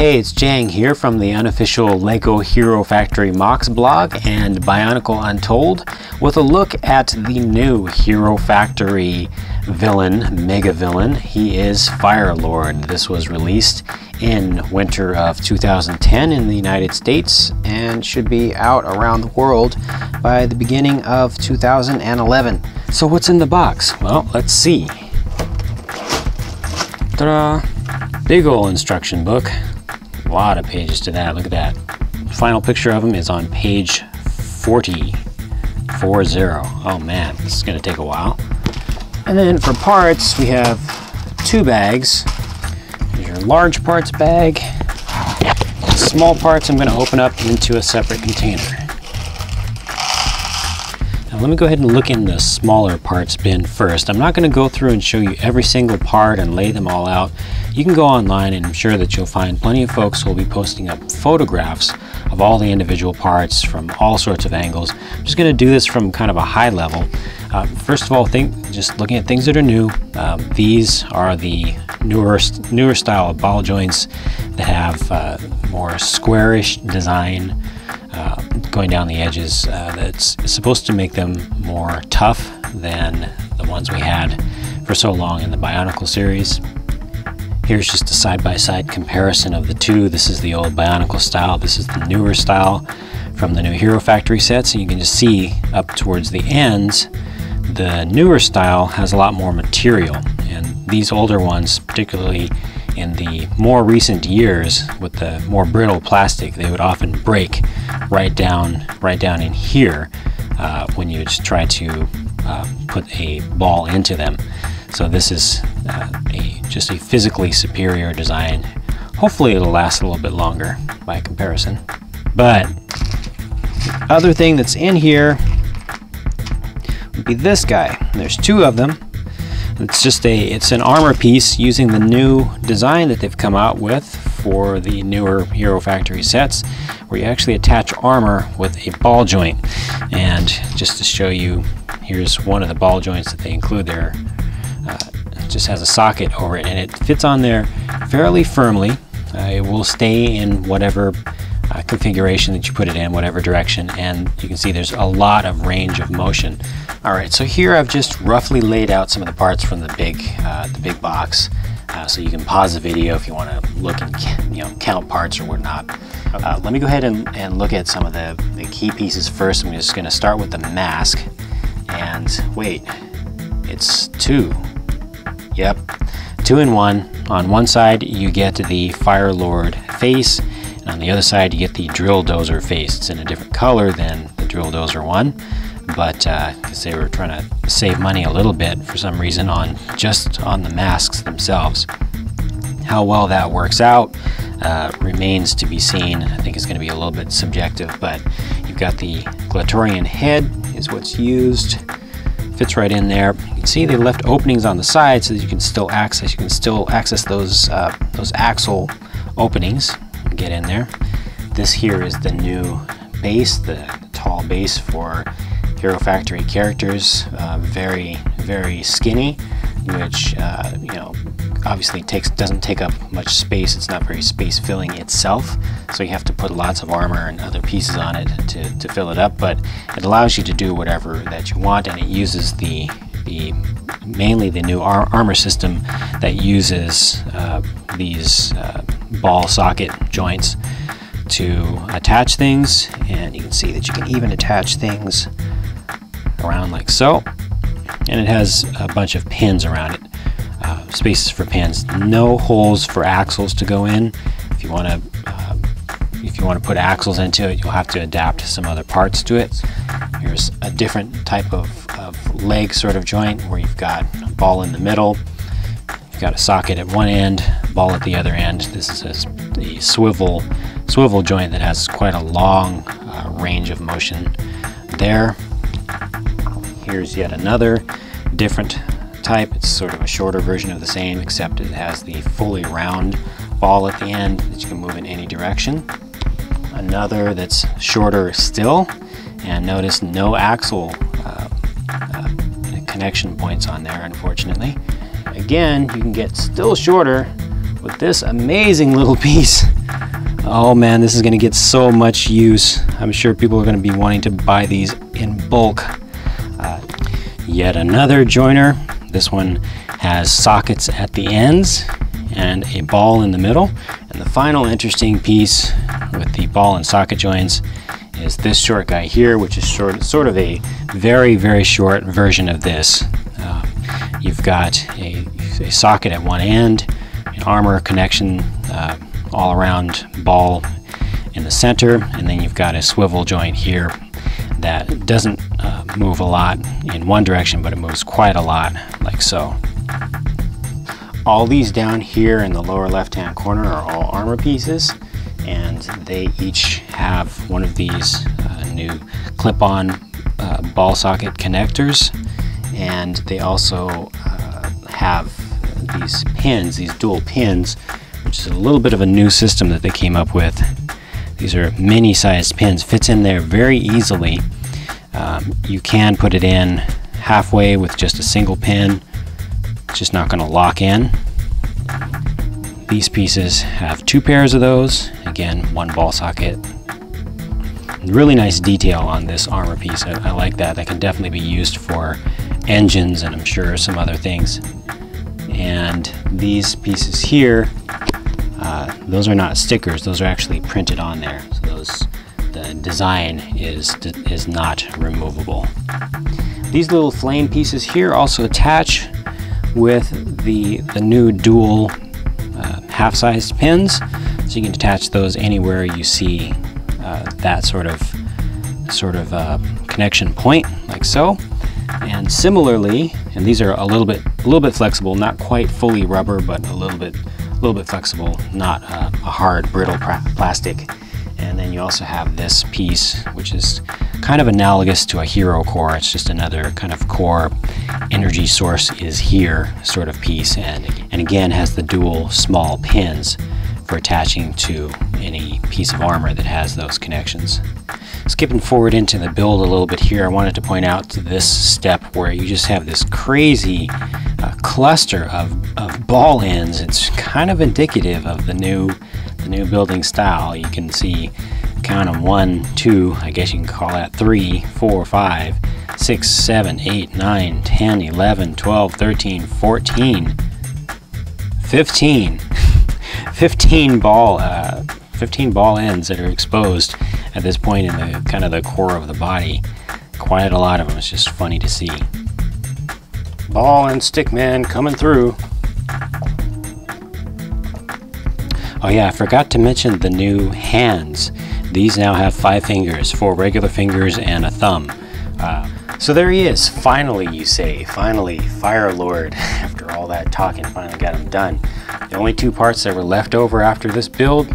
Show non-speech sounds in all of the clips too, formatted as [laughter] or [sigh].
Hey, it's Jang here from the unofficial LEGO Hero Factory MOCS blog and Bionicle Untold with a look at the new Hero Factory villain, mega villain. He is Fire Lord. This was released in winter of 2010 in the United States and should be out around the world by the beginning of 2011. So what's in the box? Well, let's see. Ta-da! Big ol' instruction book. A lot of pages to that. Look at that. Final picture of him is on page 40. 40. Oh man, this is going to take a while. And then for parts, we have two bags. Here's your large parts bag. Small parts I'm going to open up into a separate container. Now let me go ahead and look in the smaller parts bin first. I'm not going to go through and show you every single part and lay them all out. You can go online and I'm sure that you'll find plenty of folks who will be posting up photographs of all the individual parts from all sorts of angles. I'm just going to do this from kind of a high level. Uh, first of all, think just looking at things that are new. Um, these are the newer newer style of ball joints that have uh, more squarish design uh, going down the edges. Uh, that's supposed to make them more tough than the ones we had for so long in the Bionicle series. Here's just a side-by-side -side comparison of the two. This is the old Bionicle style. This is the newer style from the new Hero Factory sets. And you can just see up towards the ends, the newer style has a lot more material. And these older ones, particularly in the more recent years with the more brittle plastic, they would often break right down, right down in here uh, when you just try to uh, put a ball into them. So this is uh, a, just a physically superior design. Hopefully it'll last a little bit longer by comparison. But other thing that's in here would be this guy. There's two of them. It's just a it's an armor piece using the new design that they've come out with for the newer Hero Factory sets where you actually attach armor with a ball joint. And just to show you, here's one of the ball joints that they include there just has a socket over it and it fits on there fairly firmly. Uh, it will stay in whatever uh, configuration that you put it in, whatever direction, and you can see there's a lot of range of motion. All right, so here I've just roughly laid out some of the parts from the big, uh, the big box, uh, so you can pause the video if you want to look and you know count parts or whatnot. Uh, let me go ahead and, and look at some of the, the key pieces first. I'm just going to start with the mask, and wait, it's two. Yep, two in one. On one side, you get the Fire Lord face, and on the other side, you get the Drill Dozer face. It's in a different color than the Drill Dozer one, but because uh, they were trying to save money a little bit for some reason on just on the masks themselves. How well that works out uh, remains to be seen. I think it's going to be a little bit subjective, but you've got the Glatorian head is what's used fits right in there. You can see they left openings on the side so that you can still access. You can still access those uh, those axle openings. Get in there. This here is the new base, the, tall base for Hero Factory characters. Uh, very very skinny, which uh, you know obviously takes doesn't take up much space. It's not very space filling itself, so you have to put lots of armor and other pieces on it to, to fill it up. But it allows you to do whatever that you want, and it uses the the mainly the new ar armor system that uses uh, these uh, ball socket joints to attach things, and you can see that you can even attach things around like so. And it has a bunch of pins around it spaces for pins. No holes for axles to go in. If you want to, uh, if you want to put axles into it, you'll have to adapt some other parts to it. Here's a different type of, of leg sort of joint where you've got a ball in the middle. You've got a socket at one end, ball at the other end. This is a, the swivel swivel joint that has quite a long uh, range of motion there. Here's yet another different type. It's sort of a shorter version of the same, except it has the fully round ball at the end that you can move in any direction. Another that's shorter still, and notice no axle uh, uh, connection points on there, unfortunately. Again, you can get still shorter with this amazing little [laughs] piece. Oh man, this is going to get so much use. I'm sure people are going to be wanting to buy these in bulk. Uh, yet another joiner. This one has sockets at the ends and a ball in the middle. And the final interesting piece with the ball and socket joints is this short guy here, which is short, sort of a very, very short version of this. Uh, you've got a, a, socket at one end, an armor connection uh, all around ball in the center, and then you've got a swivel joint here that doesn't uh, move a lot in one direction, but it moves quite a lot, like so. All these down here in the lower left-hand corner are all armor pieces, and they each have one of these uh, new clip-on uh, ball socket connectors, and they also uh, have these pins, these dual pins, which is a little bit of a new system that they came up with. These are mini-sized pins, fits in there very easily. Um, you can put it in halfway with just a single pin, it's just not going to lock in. These pieces have two pairs of those, again, one ball socket. Really nice detail on this armor piece, I, I like that. That can definitely be used for engines and I'm sure some other things. And these pieces here uh, those are not stickers, those are actually printed on there. So those, the design is, is not removable. These little flame pieces here also attach with the, the new dual uh, half-sized pins. So you can attach those anywhere you see uh, that sort of sort of uh, connection point, like so. And similarly, and these are a little bit a little bit flexible, not quite fully rubber, but a little bit little bit flexible, not a, a hard, brittle plastic. And then you also have this piece, which is kind of analogous to a hero core. It's just another kind of core energy source is here sort of piece. And, and again, has the dual small pins for attaching to any piece of armor that has those connections. Skipping forward into the build a little bit here, I wanted to point out this step where you just have this crazy uh, cluster of, of ball ends. It's kind of indicative of the new the new building style. You can see count them one, two, I guess you can call that three, four, five, six, seven, eight, nine, 10, 11, 12, 13, 14, 15. [laughs] 15 ball uh, 15 ball ends that are exposed at this point in the kind of the core of the body. Quite a lot of them. It's just funny to see. Ball and stick man coming through. Oh yeah, I forgot to mention the new hands. These now have five fingers, four regular fingers and a thumb. Uh, so there he is, finally you say, finally, Fire Lord. [laughs] After all that talking, finally got him done. The only two parts that were left over after this build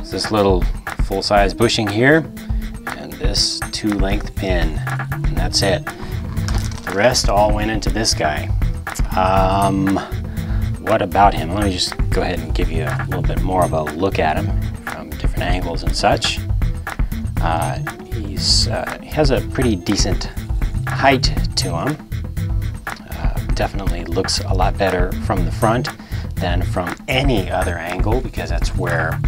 is this little full-size bushing here and this two-length pin and that's it. The rest all went into this guy. Um, what about him? Let me just go ahead and give you a little bit more of a look at him from different angles and such. Uh, he's, uh, he has a pretty decent height to him. Uh, definitely looks a lot better from the front than from any other angle because that's where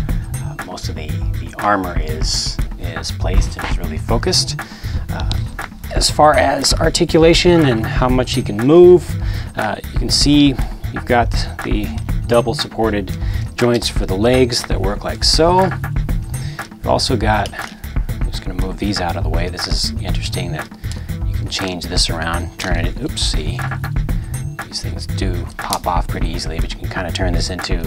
most of the, the armor is, is placed and is really focused. Uh, as far as articulation and how much he can move, uh, you can see you've got the double supported joints for the legs that work like so. You've also got, I'm just going to move these out of the way. This is interesting that you can change this around, turn it, oops, see, these things do pop off pretty easily, but you can kind of turn this into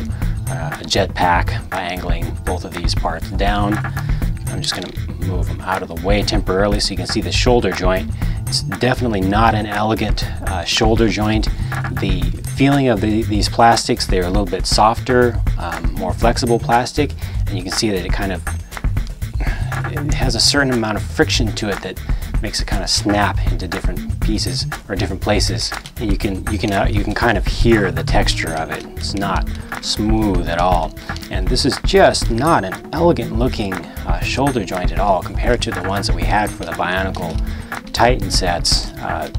uh, a jet pack by angling both of these parts down. I'm just going to move them out of the way temporarily so you can see the shoulder joint. It's definitely not an elegant uh, shoulder joint. The feeling of the, these plastics, they're a little bit softer, um, more flexible plastic, and you can see that it kind of it has a certain amount of friction to it that makes it kind of snap into different pieces or different places. And you can you can uh, you can kind of hear the texture of it. It's not smooth at all. And this is just not an elegant looking uh, shoulder joint at all compared to the ones that we had for the Bionicle Titan sets. Uh,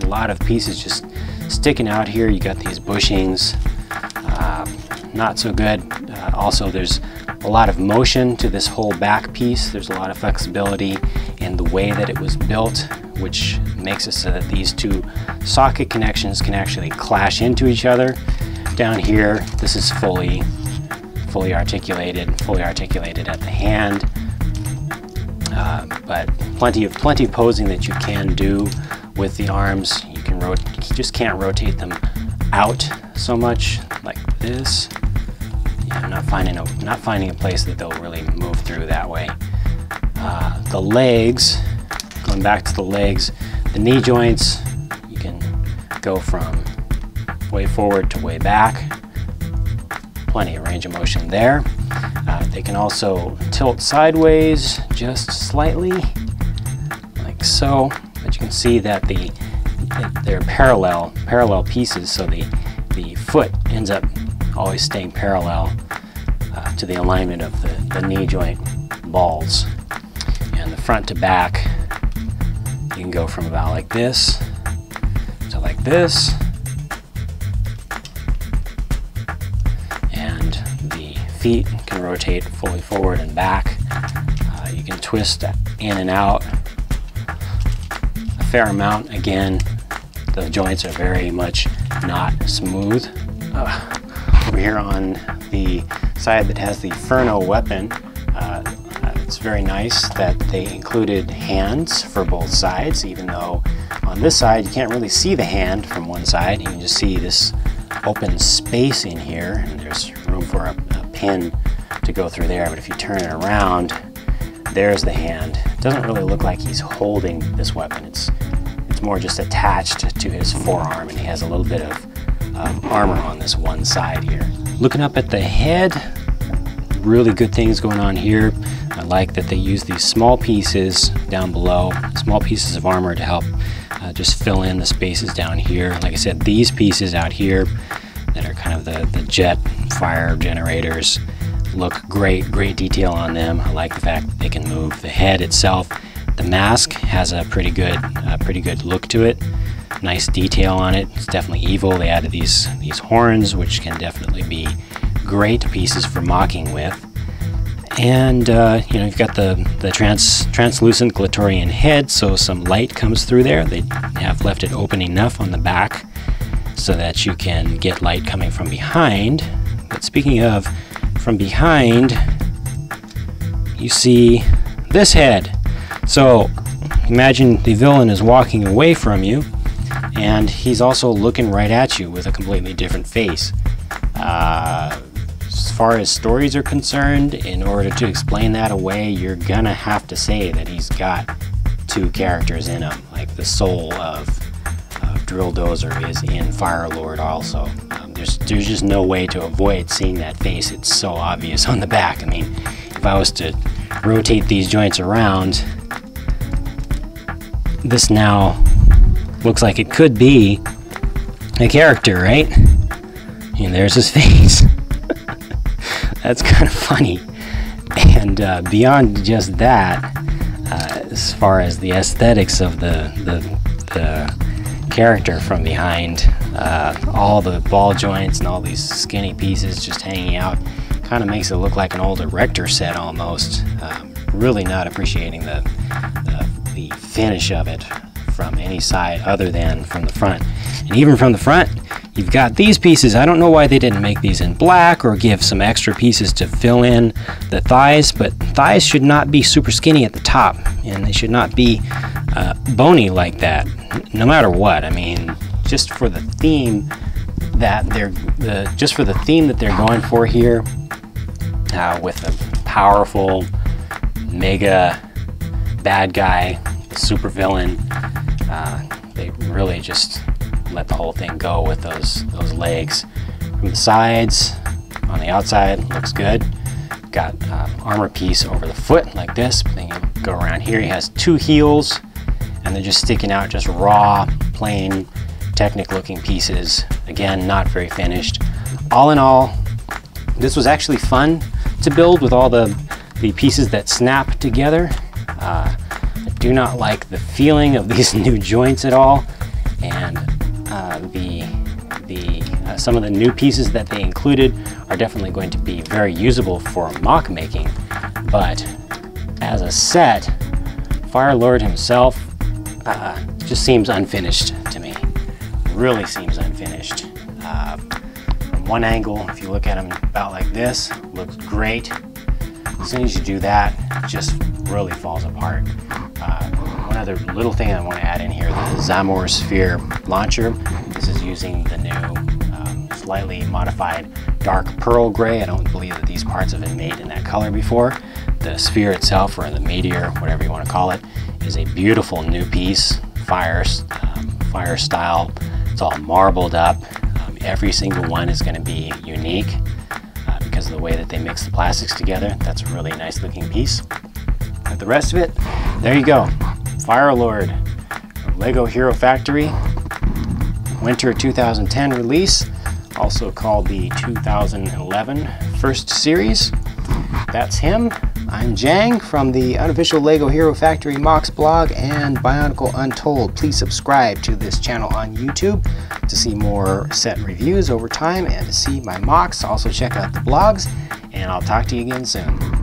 a lot of pieces just sticking out here. You got these bushings. Uh, not so good. Uh, also, there's a lot of motion to this whole back piece. There's a lot of flexibility in the way that it was built, which makes it so that these two socket connections can actually clash into each other. Down here, this is fully, fully articulated, fully articulated at the hand. Uh, but plenty of plenty of posing that you can do with the arms. You can you just can't rotate them out so much like this. Yeah, I'm not finding a not finding a place that they'll really move through that way. Uh, the legs, going back to the legs, the knee joints, you can go from way forward to way back. Plenty of range of motion there. Uh, they can also tilt sideways just slightly, like so. But you can see that the they're parallel parallel pieces, so the the foot ends up always staying parallel uh, to the alignment of the, the knee joint balls. And the front to back, you can go from about like this to like this. And the feet can rotate fully forward and back. Uh, you can twist in and out a fair amount. Again, the joints are very much not smooth. Uh, over here on the side that has the Ferno weapon, uh, it's very nice that they included hands for both sides, even though on this side you can't really see the hand from one side. You can just see this open space in here, and there's room for a, a pin to go through there. But if you turn it around, there's the hand. It doesn't really look like he's holding this weapon. It's more just attached to his forearm and he has a little bit of um, armor on this one side here. Looking up at the head, really good things going on here. I like that they use these small pieces down below, small pieces of armor to help uh, just fill in the spaces down here. Like I said, these pieces out here that are kind of the, the jet fire generators look great, great detail on them. I like the fact that they can move the head itself the mask has a pretty good, uh, pretty good look to it. Nice detail on it. It's definitely evil. They added these these horns, which can definitely be great pieces for MOCing with. And uh, you know you've got the the trans translucent Glatorian head, so some light comes through there. They have left it open enough on the back so that you can get light coming from behind. But speaking of from behind, you see this head. So imagine the villain is walking away from you and he's also looking right at you with a completely different face. Uh, as far as stories are concerned, in order to explain that away, you're gonna have to say that he's got two characters in him, like the soul of, of Drill Dozer is in Fire Lord also. Um, there's, there's just no way to avoid seeing that face. It's so obvious [laughs] on the back. I mean, if I was to rotate these joints around, this now looks like it could be a character, right? And there's his [laughs] face. That's kind of funny. And uh, beyond just that, uh, as far as the aesthetics of the, the, the character from behind, uh, all the ball joints and all these skinny pieces just hanging out kind of makes it look like an old erector set almost. Um, really not appreciating the, the the finish of it from any side other than from the front. And even from the front, you've got these pieces. I don't know why they didn't make these in black or give some extra pieces to fill in the thighs, but thighs should not be super skinny at the top, and they should not be uh, bony like that, no matter what. I mean, just for the theme that they're, the, just for the theme that they're going for here, uh, with a powerful, mega bad guy, super villain. Uh, they really just let the whole thing go with those those legs. From the sides, on the outside, looks good. Got uh, armor piece over the foot like this. Then you go around here. He has two heels, and they're just sticking out, just raw, plain, Technic-looking pieces. Again, not very finished. All in all, this was actually fun to build with all the the pieces that snap together. Uh, do not like the feeling of [laughs] these new joints at all, and uh, the the Uh, some of the new pieces that they included are definitely going to be very usable for MOC making, but as a set, Fire Lord himself uh, just seems unfinished to me. Really seems unfinished. Uh, from one angle, if you look at him about like this, looks great. As soon as you do that, just really falls apart. Uh, one other little thing I want to add in here, the Zamor Sphere launcher. This is using the new um, slightly modified dark pearl gray. I don't believe that these parts have been made in that color before. The sphere itself, or the meteor, whatever you want to call it, is a beautiful new piece, fire, um, fire style. It's all marbled up. Um, every single one is going to be unique uh, because of the way that they mix the plastics together. That's a really nice looking piece. The rest of it, there you go. Fire Lord, Lego Hero Factory, Winter 2010 release, also called the 2011 First Series. That's him. I'm Jang from the unofficial LEGO Hero Factory MOCs blog and Bionicle Untold. Please subscribe to this channel on YouTube to see more set reviews over time and to see my MOCs. Also check out the blogs, and I'll talk to you again soon.